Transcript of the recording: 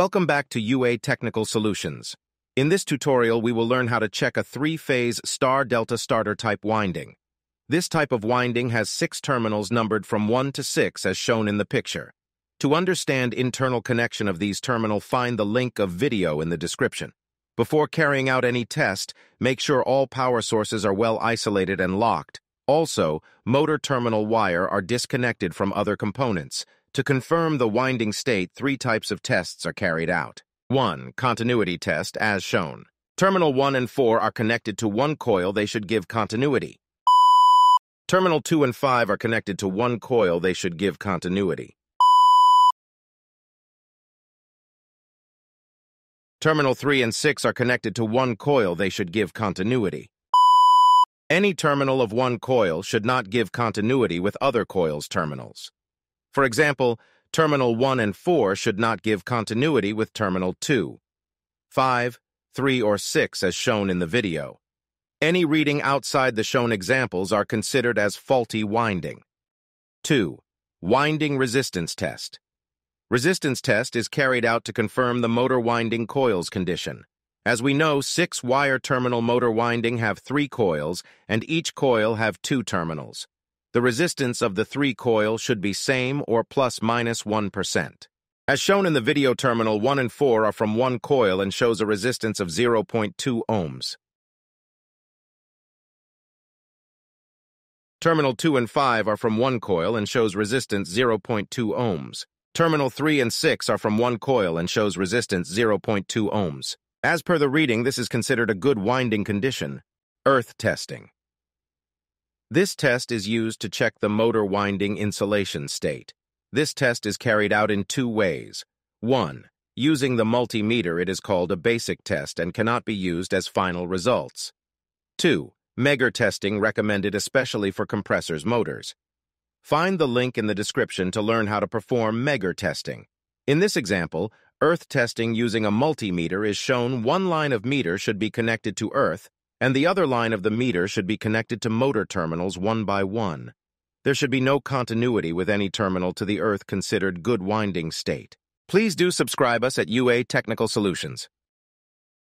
Welcome back to UA Technical Solutions. In this tutorial, we will learn how to check a three-phase star-delta starter type winding. This type of winding has six terminals numbered from 1 to 6 as shown in the picture. To understand internal connection of these terminal, find the link of video in the description. Before carrying out any test, make sure all power sources are well isolated and locked. Also, motor terminal wire are disconnected from other components. To confirm the winding state, three types of tests are carried out. 1. Continuity test, as shown. Terminal 1 and 4 are connected to one coil, they should give continuity. Terminal 2 and 5 are connected to one coil, they should give continuity. Terminal 3 and 6 are connected to one coil, they should give continuity. Any terminal of one coil should not give continuity with other coils' terminals. For example, terminal 1 and 4 should not give continuity with terminal 2. 5, 3, or 6 as shown in the video. Any reading outside the shown examples are considered as faulty winding. 2. Winding resistance test. Resistance test is carried out to confirm the motor winding coils condition. As we know, six-wire terminal motor winding have three coils, and each coil have two terminals. The resistance of the three coil should be same or plus minus 1. As shown in the video terminal 1 and 4 are from one coil and shows a resistance of 0.2 ohms. Terminal 2 and 5 are from one coil and shows resistance 0.2 ohms. Terminal 3 and 6 are from one coil and shows resistance 0.2 ohms. As per the reading, this is considered a good winding condition. Earth testing. This test is used to check the motor winding insulation state. This test is carried out in two ways. One, using the multimeter it is called a basic test and cannot be used as final results. Two, Megger testing recommended especially for compressors motors. Find the link in the description to learn how to perform Megger testing. In this example, earth testing using a multimeter is shown one line of meter should be connected to earth, and the other line of the meter should be connected to motor terminals one by one. There should be no continuity with any terminal to the earth considered good winding state. Please do subscribe us at UA Technical Solutions.